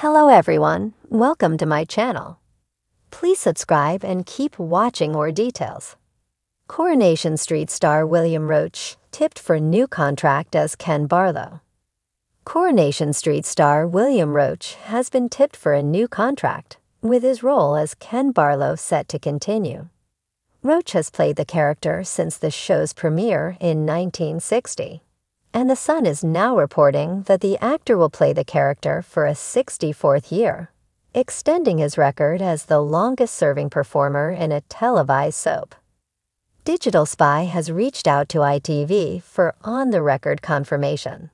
Hello everyone, welcome to my channel. Please subscribe and keep watching more details. Coronation Street star William Roache tipped for new contract as Ken Barlow. Coronation Street star William Roache has been tipped for a new contract, with his role as Ken Barlow set to continue. Roache has played the character since the show's premiere in 1960 and The Sun is now reporting that the actor will play the character for a 64th year, extending his record as the longest serving performer in a televised soap. Digital Spy has reached out to ITV for on the record confirmation.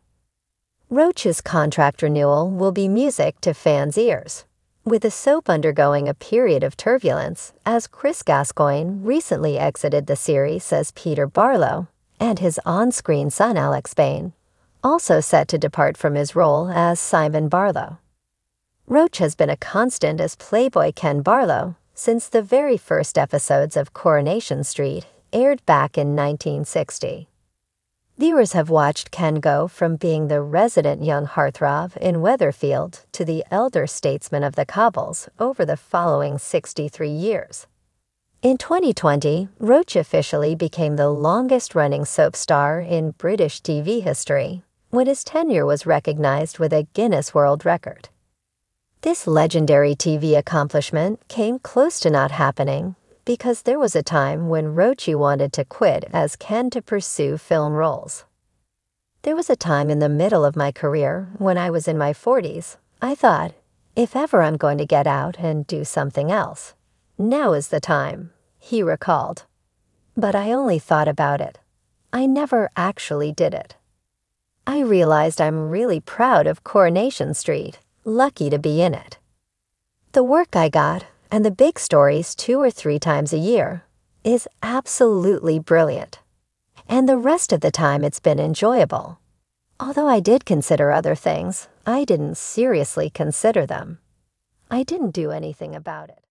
Roache's contract renewal will be music to fans' ears, with the soap undergoing a period of turbulence as Chris Gascoyne recently exited the series as Peter Barlow and his on screen son Alex Bain, also set to depart from his role as Simon Barlow. Roache has been a constant as Playboy Ken Barlow since the very first episodes of Coronation Street aired back in 1960. Viewers have watched Ken go from being the resident young heartthrob in Weatherfield to the elder statesman of the Cobbles over the following 63 years. In 2020, Roache officially became the longest running soap star in British TV history when his tenure was recognized with a Guinness World Record. This legendary TV accomplishment came close to not happening because there was a time when Roache wanted to quit as Ken to pursue film roles. There was a time in the middle of my career when I was in my 40s. I thought, if ever I'm going to get out and do something else, now is the time he recalled. But I only thought about it. I never actually did it. I realized I'm really proud of Coronation Street, lucky to be in it. The work I got, and the big stories two or three times a year, is absolutely brilliant. And the rest of the time it's been enjoyable. Although I did consider other things, I didn't seriously consider them. I didn't do anything about it.